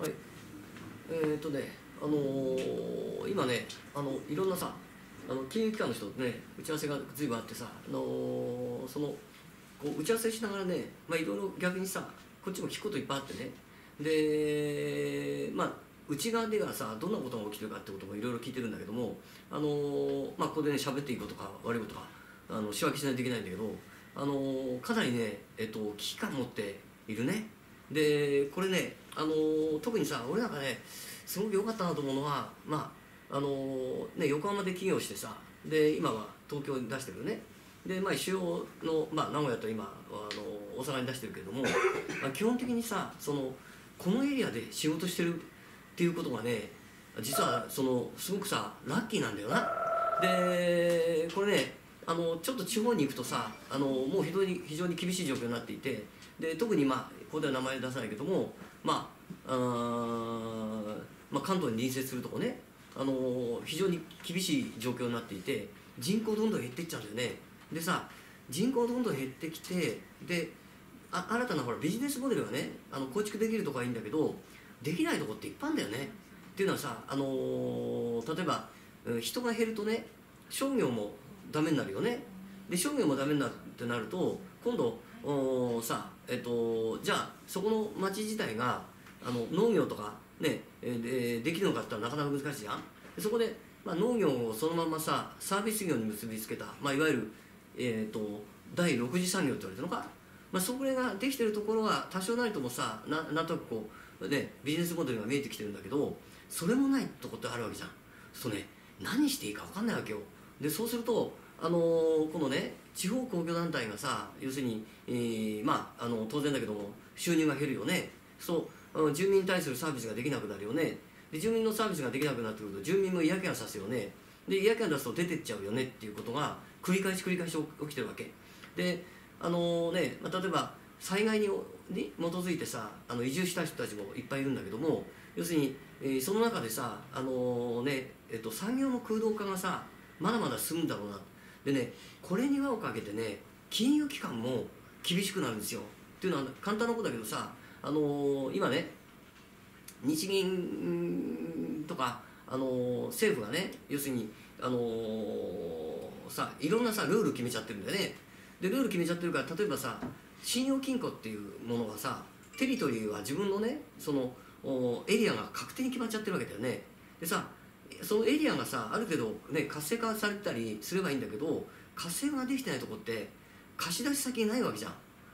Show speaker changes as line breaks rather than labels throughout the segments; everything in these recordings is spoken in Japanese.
はい。えー、っとねあのー、今ねあのいろんなさあの金融機関の人とね打ち合わせが随分あってさ、あのー、そのこう打ち合わせしながらねまあいろいろ逆にさこっちも聞くこといっぱいあってね。でまあ内側ではさどんなことが起きてるかってこともいろいろ聞いてるんだけどもあのー、まあここでね喋っていいことか悪いことかあの仕分けしないといけないんだけどあのー、かなりね、えっと、危機感持っているね。でこれね、あのー、特にさ俺なんかねすごく良かったなと思うのはまああのね横浜で起業してさで今は東京に出してるよね。でまあ主要の、まあ、名古屋と今あの大阪に出してるけども、まあ、基本的にさそのこのエリアで仕事してるっていうことがね実はそのすごくさラッキーなんだよな。でこれねあのちょっと地方に行くとさあのもう非常に非常に厳しい状況になっていてで特にまあここでは名前出さないけどもまああまあ、関東に隣接するとこねあの非常に厳しい状況になっていて人口どんどん減っていっちゃうんだよね。でさ人口どんどん減ってきてであ新たなほらビジネスモデルがねあの構築できるとこはいいんだけどできないとこっていっぱいあるんだよね。っていうのはさ、あのー、例えば人が減るとね商業もダメになるよね。で商業もダメになってなると今度おさえっとじゃあそこの町自体があの農業とかねでできるのかってったらなかなか難しいじゃん。そこで、まあ、農業をそのままさサービス業に結びつけた、まあ、いわゆる、えーと、第6次産業って言われてるのか、まあ、それができてるところは多少なりともさななんとなくこう、ね、ビジネスモデルが見えてきてるんだけどそれもないとこってあるわけじゃん。そうね何していいか分かんないわけよ。でそうするとあのー、このね地方公共団体がさ要するに、えー、まああの当然だけども収入が減るよね。そう住民に対するサービスができなくなるよね。で住民のサービスができなくなってくると住民も嫌気がさすよね。で嫌気が出すと出てっちゃうよね。っていうことが繰り返し繰り返し起きてるわけ。であのー、ね、まあ、例えば災害にに基づいてさあの移住した人たちもいっぱいいるんだけども要するに、えー、その中でさ、あのー、ねえっと、産業の空洞化がさまだまだ進むんだろうなでねこれに輪をかけてね金融機関も厳しくなるんですよ。っていうのは簡単なことだけどさ、あのー、今ね日銀とか、あのー、政府がね要するに、あのー、さいろんなさルール決めちゃってるんだよね。でルール決めちゃってるから例えばさ信用金庫っていうものがさテリトリーは自分のねそのエリアが確定に決まっちゃってるわけだよね。でさそのエリアがさある程度、ね、活性化されたりすればいいんだけど活性化ができてないとこって貸し出し先ないわけじゃん。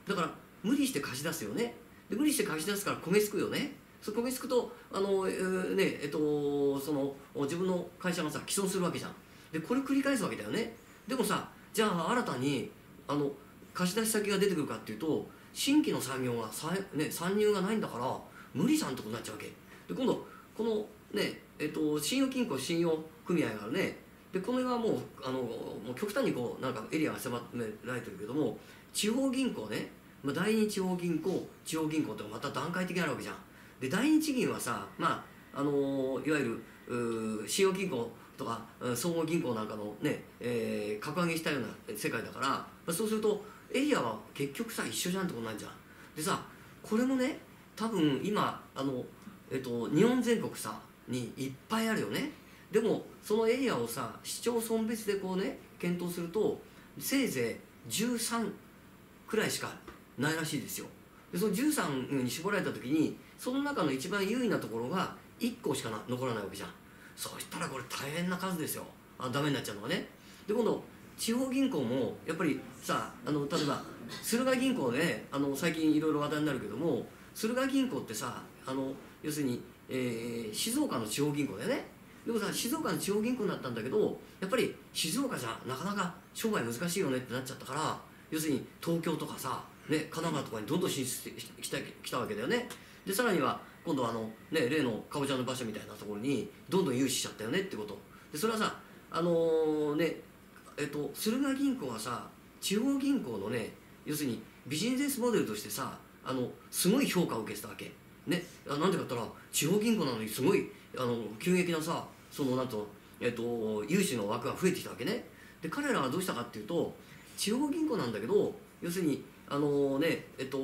だから無理して貸し出すよね。で無理して貸し出すから焦げつくよね。そ焦げつくとあの、えー、ねえっとその自分の会社がさ既存するわけじゃん。でこれ繰り返すわけだよね。でもさじゃあ新たにあの貸し出し先が出てくるかっていうと新規の産業が、ね、参入がないんだから無理じゃんってことになっちゃうわけ。で今度このねえっと、信用金庫信用組合があるねでこの辺はもうあのもう極端にこうなんかエリアが狭められてるけども地方銀行ね、まあ、第二地方銀行地方銀行ってまた段階的にあるわけじゃん。で第二地銀はさまああのいわゆる信用金庫とか総合銀行なんかのね、えー、格上げしたような世界だから、まあ、そうするとエリアは結局さ一緒じゃんってことなんじゃん。でさこれもね多分今あの、えっと、日本全国さにいっぱいあるよね。でもそのエリアをさ市町村別でこうね検討するとせいぜい13くらいしかないらしいですよ。でその13に絞られた時にその中の一番優位なところが1個しか残らないわけじゃん。そしたらこれ大変な数ですよ。あダメになっちゃうのがね。で今度地方銀行もやっぱりさあの例えば駿河銀行ねあの最近いろいろ話題になるけども駿河銀行ってさあの要するにえー、静岡の地方銀行だよね。でもさ静岡の地方銀行になったんだけどやっぱり静岡じゃなかなか商売難しいよねってなっちゃったから要するに東京とかさ、ね、神奈川とかにどんどん進出してきたきたわけだよね。でさらには今度はあの、ね、例のかぼちゃの場所みたいなところにどんどん融資しちゃったよねってこと。でそれはさあのー、ねえっと駿河銀行はさ地方銀行のね要するにビジネスモデルとしてさあのすごい評価を受けてたわけ。ね、なんでかって言ったら地方銀行なのにすごいあの急激なさそのなんと、えっと、融資の枠が増えてきたわけね。で彼らはどうしたかっていうと地方銀行なんだけど要するにあのねえっと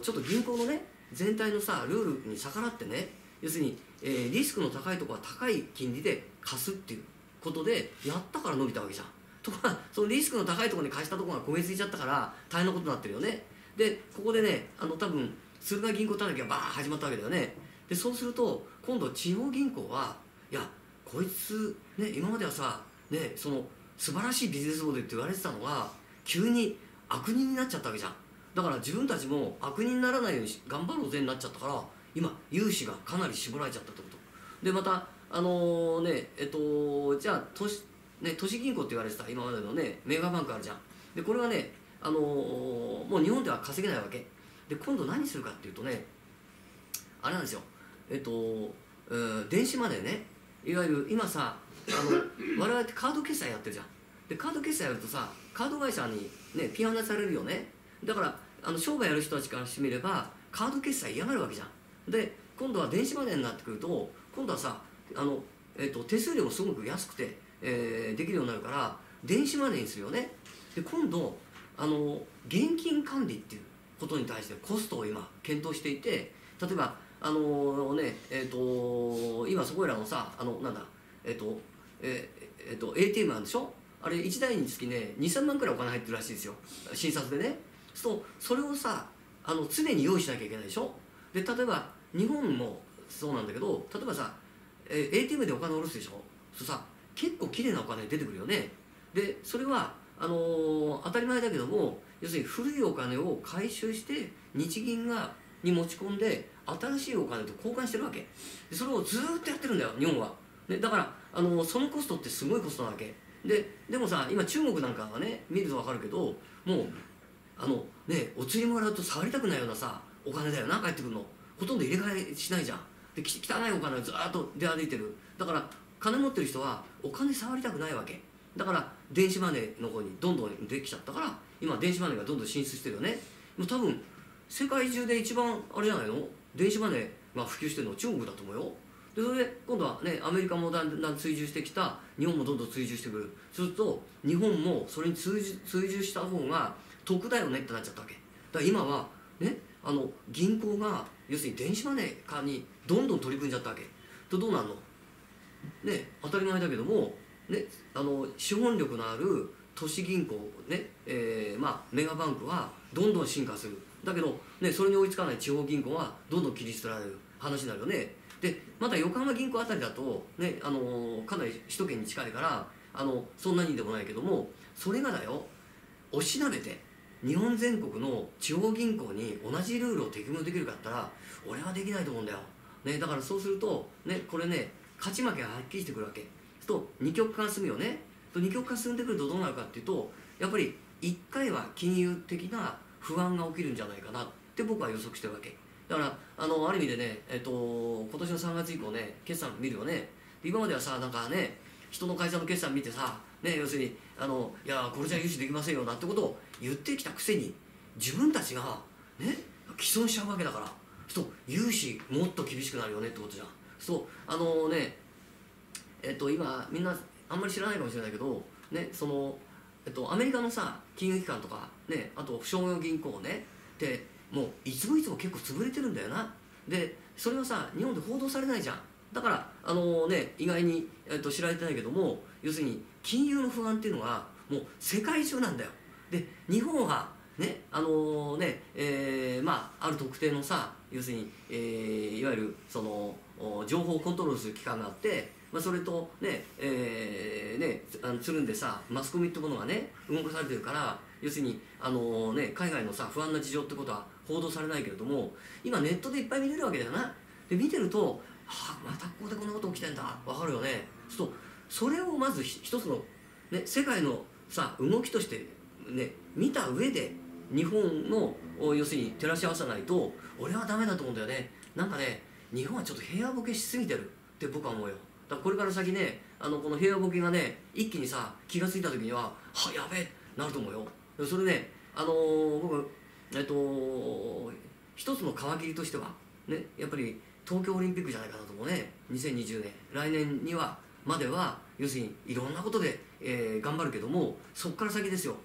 ちょっと銀行のね全体のさルールに逆らってね要するに、えーリスクの高いところは高い金利で貸すっていうことでやったから伸びたわけじゃん。ところがそのリスクの高いところに貸したところが焦げついちゃったから大変なことになってるよね。でここでねあの多分駿河銀行たたきがバーッ始まったわけだよね。でそうすると今度地方銀行はいやこいつね今まではさねその素晴らしいビジネスモデルって言われてたのが急に悪人になっちゃったわけじゃん。だから自分たちも悪人にならないように頑張ろうぜになっちゃったから今融資がかなり絞られちゃったってこと。でまたあのねえっとじゃあ都市,、ね、都市銀行って言われてた今までのねメガバンクあるじゃん。でこれはねあのもう日本では稼げないわけ。で今度何するかっていうとねあれなんですよ。えっと、うん電子マネーね。いわゆる今さあの 我々ってカード決済やってるじゃん。でカード決済やるとさカード会社にねピアノされるよね。だからあの商売やる人たちからしてみればカード決済嫌がるわけじゃん。で今度は電子マネーになってくると今度はさあの、えっと、手数料もすごく安くて、えーできるようになるから電子マネーにするよね。で今度あの現金管理っていうことに対してコストを今検討していて例えばあのねえっ、と今そこらのさあのなんだえっ、とえっーえっと ATM なんでしょ？あれ1台につきね23万くらいお金入ってるらしいですよ。診察でね。そうそれをさあの常に用意しなきゃいけないでしょ？で例えば日本もそうなんだけど例えばさ、えー ATM でお金下ろすでしょ？そうさ結構綺麗なお金出てくるよね。でそれはあの当たり前だけども要するに古いお金を回収して日銀がに持ち込んで新しいお金と交換してるわけ。それをずっとやってるんだよ日本は、ね、だからあのそのコストってすごいコストなわけ。ででもさ今中国なんかはね見ると分かるけどもうあのねお釣りもらうと触りたくないようなさお金だよな帰ってくるの。ほとんど入れ替えしないじゃん。で汚いお金をずっと出歩いてる。だから金持ってる人はお金触りたくないわけ。だから電子マネーの方にどんどんできちゃったから今電子マネーがどんどん進出してるよね。もう多分世界中で一番あれじゃないの？電子マネーが普及してるのは中国だと思うよ。でそれで今度はねアメリカもだんだん追従してきた日本もどんどん追従してくる。すると日本もそれに追従追従した方が得だよねってなっちゃったわけ。だから今はねあの銀行が要するに電子マネー化にどんどん取り組んじゃったわけ。とどうなんの？ね当たり前だけども、ね、あの資本力のある都市銀行ね、えーまあ、メガバンクはどんどん進化する。だけど、ね、それに追いつかない地方銀行はどんどん切り捨てられる。話になるよね。でまた横浜銀行あたりだと、ね、あのかなり首都圏に近いからあのそんなにでもないけどもそれがだよおしなべて日本全国の地方銀行に同じルールを適用できるかったら俺はできないと思うんだよ、ね、だからそうすると、ね、これね勝ち負けがはっきりしてくるわけ。と二極化が進むよね。と二極化進んでくるとどうなるかっていうとやっぱり一回は金融的な不安が起きるんじゃないかなって僕は予測してるわけ。だからあのある意味でね、えっと、今年の3月以降ね決算見るよね。今まではさなんかね人の会社の決算見てさ、ね、要するにあのいやこれじゃ融資できませんよなんてことを言ってきたくせに自分たちがね既存しちゃうわけだからそう融資もっと厳しくなるよねってことじゃん。そうあのねえっと今みんなあんまり知らないかもしれないけどねそのえっとアメリカのさ金融機関とかねあと商業銀行ねでもういつもいつも結構潰れてるんだよな。でそれはさ日本で報道されないじゃん。だからあのね意外に、えっと、知られてないけども要するに金融の不安っていうのがもう世界中なんだよ。で日本はねあのねえーまあある特定のさ要するに、えーいわゆるその情報をコントロールする機関があって、まあ、それとね,、えーねあのつるんでさマスコミってものがね動かされてるから要するにあの、ね、海外のさ不安な事情ってことは報道されないけれども今ネットでいっぱい見れるわけだよなで見てるとはあまたここでこんなこと起きてんだ。わかるよね。そうそれをまず一つの、ね、世界のさ動きとして、ね、見た上で日本の要するに照らし合わさないと俺はダメだと思うんだよね。なんかね日本はちょっと平和ボケしすぎてるって僕は思うよ。だからこれから先ねあのこの平和ボケがね一気にさ気が付いた時にははやべえなると思うよ。それねあのー僕えっと一つの皮切りとしてはねやっぱり東京オリンピックじゃないかなと思うね。2020年。来年にはまでは要するにいろんなことで、えー頑張るけどもそこから先ですよ。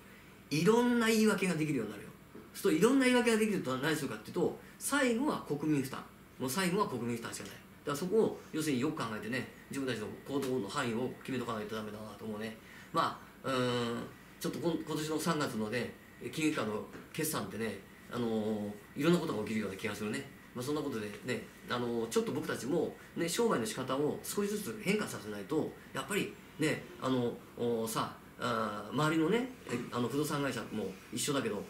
いろんな言い訳ができるようになるよ。そうするといろんな言い訳ができると何するかっていうと最後は国民負担。もう最後は国民負担しかない。からそこを要するによく考えてね自分たちの行動の範囲を決めとかないとダメだなと思うね。まあうんちょっと今年の3月のね金融機関の決算ってねあの、いろんなことが起きるような気がするね。まあ、そんなことでね、あのちょっと僕たちも、ね、商売の仕方を少しずつ変化させないとやっぱりねあのさあ周りのねあの不動産会社も一緒だけど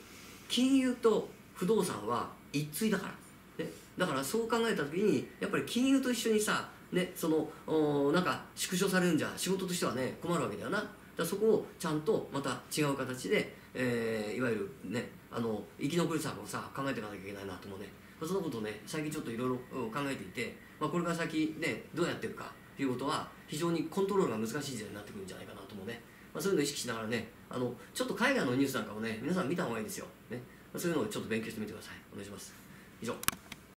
金融と不動産は一対だから、ね、だからそう考えた時にやっぱり金融と一緒にさね、そのなんか縮小されるんじゃ仕事としてはね困るわけだよな。だそこをちゃんとまた違う形で、えー、いわゆるねあの生き残り策をさ考えていかなきゃいけないなと思うねそのことをね最近ちょっといろいろ考えていて、まあ、これから先ねどうやってるかということは非常にコントロールが難しい時代になってくるんじゃないかなと思うね、まあ、そういうのを意識しながらねあのちょっと海外のニュースなんかもね皆さん見た方がいいですよ、ね、そういうのをちょっと勉強してみてください。お願いします。以上。